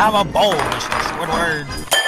Have a bowl, Mr. Squidward.